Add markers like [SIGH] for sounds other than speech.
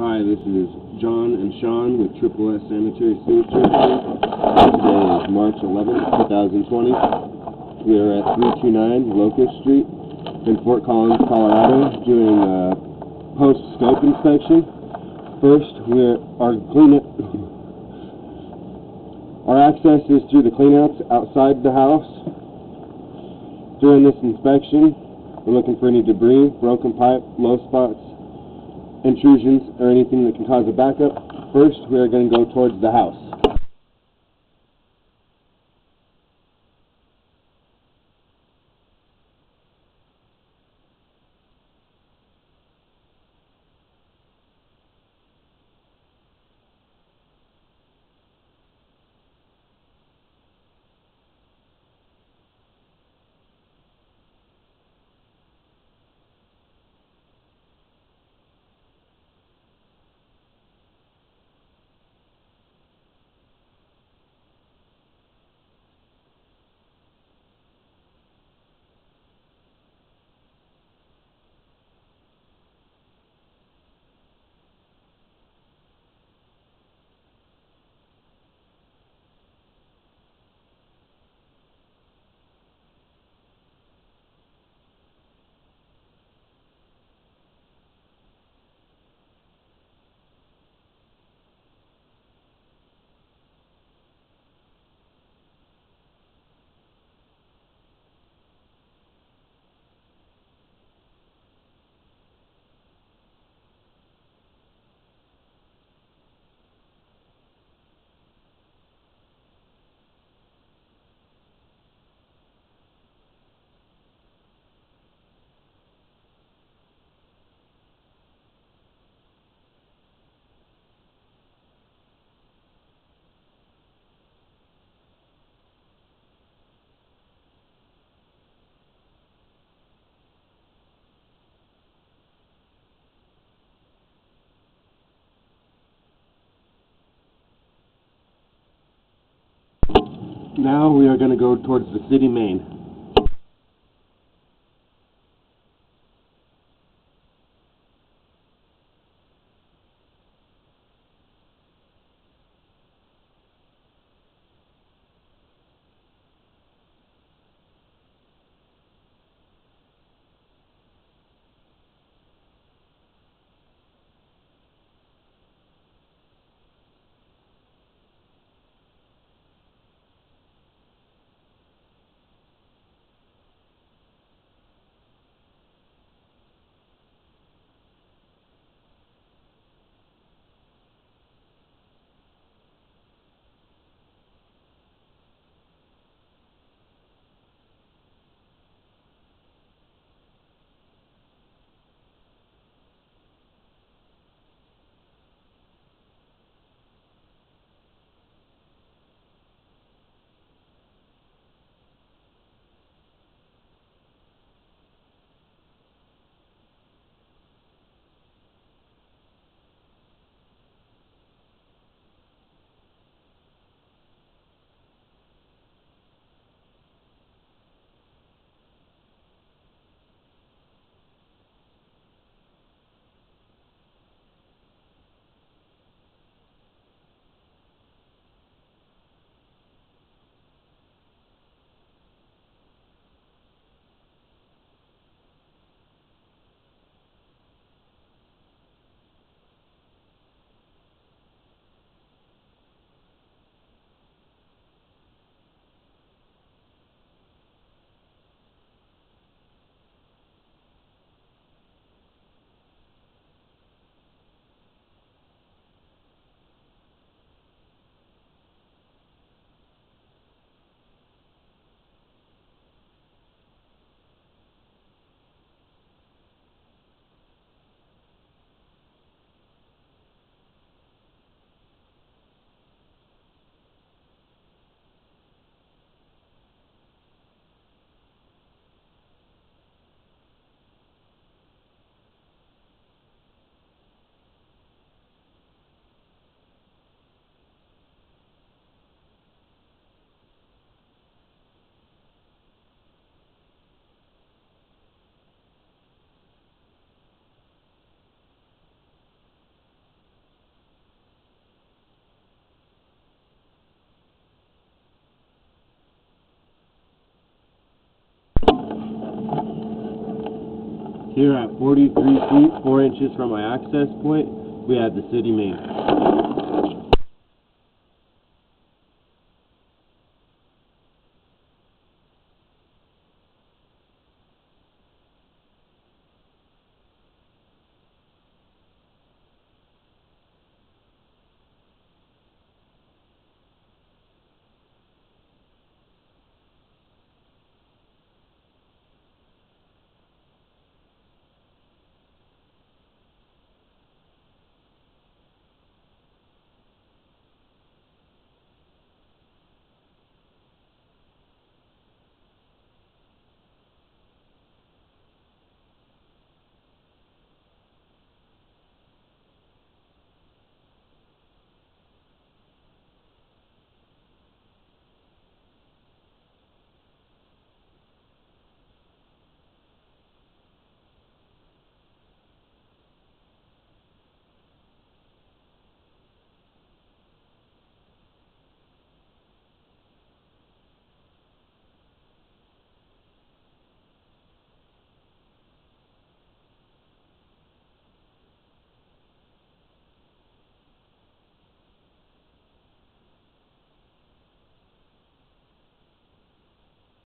Hi, this is John and Sean with Triple S Sanitary Sewer Services. Today is March 11th, 2020. We are at 329 Locust Street in Fort Collins, Colorado, doing a post-scope inspection. First, we're, our [COUGHS] our access is through the cleanouts outside the house. During this inspection, we're looking for any debris, broken pipe, low spots, intrusions, or anything that can cause a backup. First, we are going to go towards the house. Now we are going to go towards the city main. Here at 43 feet, 4 inches from my access point, we have the city main.